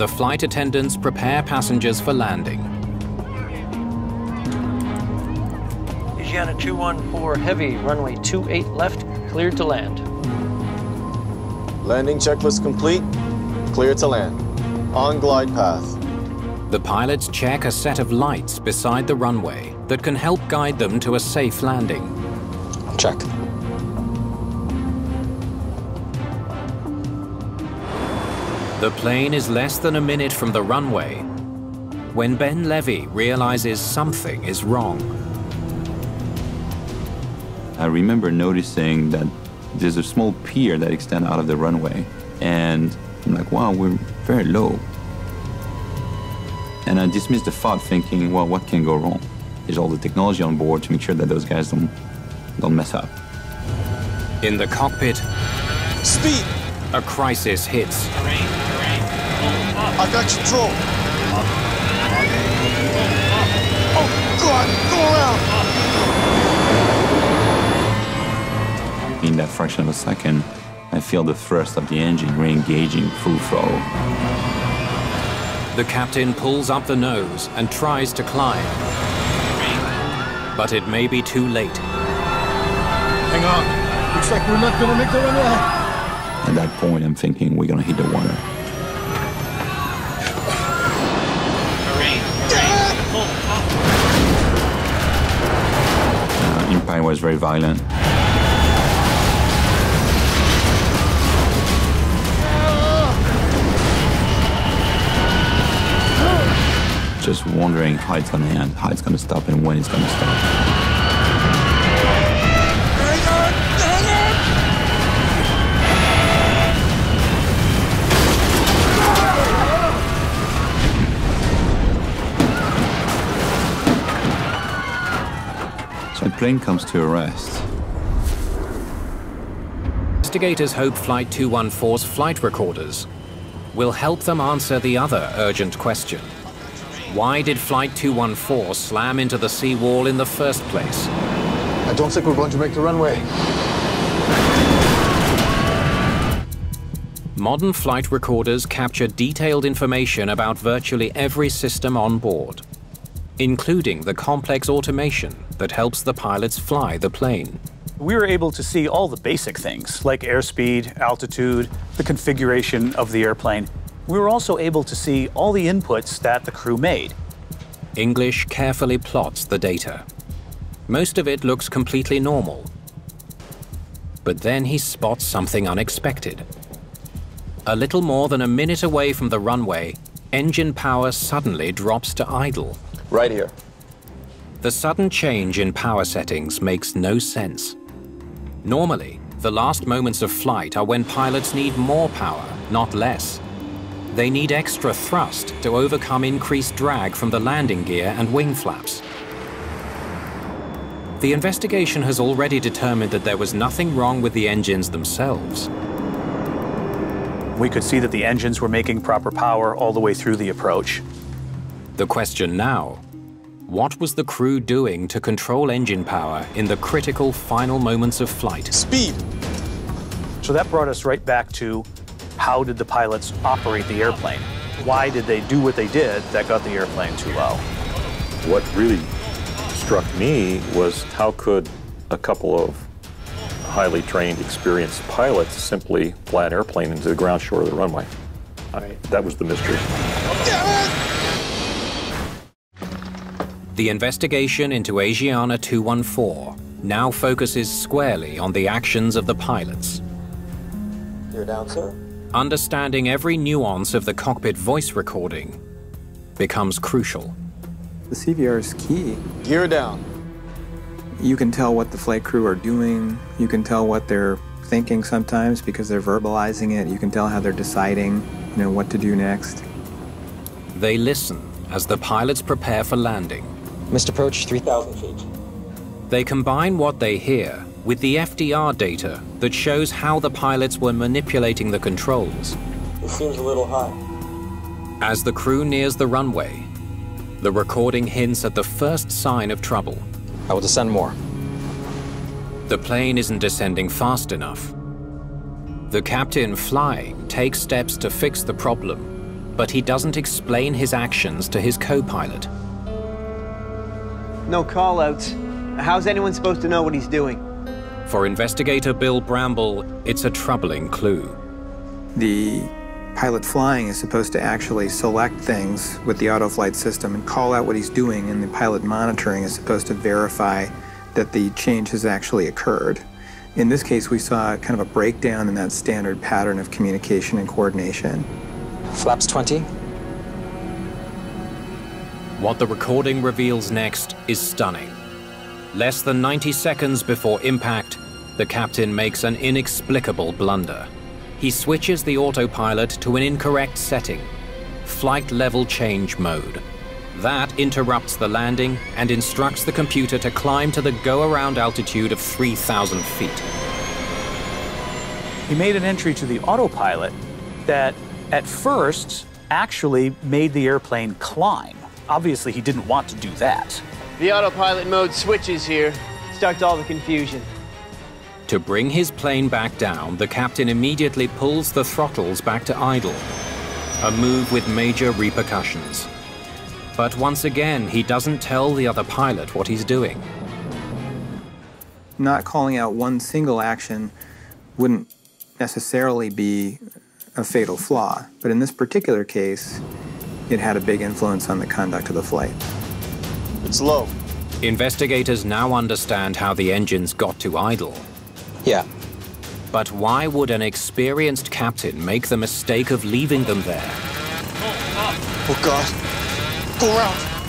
the flight attendants prepare passengers for landing. Asiana 214 Heavy, runway 28 left, cleared to land. Landing checklist complete. Clear to land. On glide path. The pilots check a set of lights beside the runway that can help guide them to a safe landing. Check. The plane is less than a minute from the runway when Ben Levy realizes something is wrong. I remember noticing that there's a small pier that extends out of the runway. And I'm like, wow, we're very low. And I dismissed the thought thinking, well, what can go wrong? There's all the technology on board to make sure that those guys don't, don't mess up. In the cockpit, Speed! a crisis hits. I got control. Oh, God! Go around! In that fraction of a second, I feel the thrust of the engine re-engaging full throttle. The captain pulls up the nose and tries to climb. But it may be too late. Hang on. Looks like we're not gonna make the runway. At that point, I'm thinking we're gonna hit the water. Was very violent. Just wondering how it's gonna end, how it's gonna stop, and when it's gonna stop. Plane comes to a rest. Investigators hope Flight 214's flight recorders will help them answer the other urgent question. Why did Flight 214 slam into the seawall in the first place? I don't think we're going to make the runway. Modern flight recorders capture detailed information about virtually every system on board, including the complex automation that helps the pilots fly the plane. We were able to see all the basic things like airspeed, altitude, the configuration of the airplane. We were also able to see all the inputs that the crew made. English carefully plots the data. Most of it looks completely normal. But then he spots something unexpected. A little more than a minute away from the runway, engine power suddenly drops to idle. Right here. The sudden change in power settings makes no sense. Normally, the last moments of flight are when pilots need more power, not less. They need extra thrust to overcome increased drag from the landing gear and wing flaps. The investigation has already determined that there was nothing wrong with the engines themselves. We could see that the engines were making proper power all the way through the approach. The question now, what was the crew doing to control engine power in the critical final moments of flight? Speed! So that brought us right back to how did the pilots operate the airplane? Why did they do what they did that got the airplane too low? What really struck me was how could a couple of highly trained, experienced pilots simply fly an airplane into the ground short of the runway? I, that was the mystery. The investigation into Asiana 214 now focuses squarely on the actions of the pilots. You're down, sir. Understanding every nuance of the cockpit voice recording becomes crucial. The CVR is key. Gear down. You can tell what the flight crew are doing. You can tell what they're thinking sometimes because they're verbalizing it. You can tell how they're deciding, you know, what to do next. They listen as the pilots prepare for landing. Missed approach 3,000 feet. They combine what they hear with the FDR data that shows how the pilots were manipulating the controls. This seems a little high. As the crew nears the runway, the recording hints at the first sign of trouble. I will descend more. The plane isn't descending fast enough. The captain flying takes steps to fix the problem, but he doesn't explain his actions to his co-pilot. No callouts. How's anyone supposed to know what he's doing? For investigator Bill Bramble, it's a troubling clue. The pilot flying is supposed to actually select things with the autoflight system and call out what he's doing, and the pilot monitoring is supposed to verify that the change has actually occurred. In this case, we saw kind of a breakdown in that standard pattern of communication and coordination. Flaps 20. What the recording reveals next is stunning. Less than 90 seconds before impact, the captain makes an inexplicable blunder. He switches the autopilot to an incorrect setting, flight level change mode. That interrupts the landing and instructs the computer to climb to the go-around altitude of 3,000 feet. He made an entry to the autopilot that at first actually made the airplane climb. Obviously, he didn't want to do that. The autopilot mode switches here. Starts all the confusion. To bring his plane back down, the captain immediately pulls the throttles back to idle, a move with major repercussions. But once again, he doesn't tell the other pilot what he's doing. Not calling out one single action wouldn't necessarily be a fatal flaw, but in this particular case, it had a big influence on the conduct of the flight. It's low. Investigators now understand how the engines got to idle. Yeah. But why would an experienced captain make the mistake of leaving them there? Oh, God. Go around.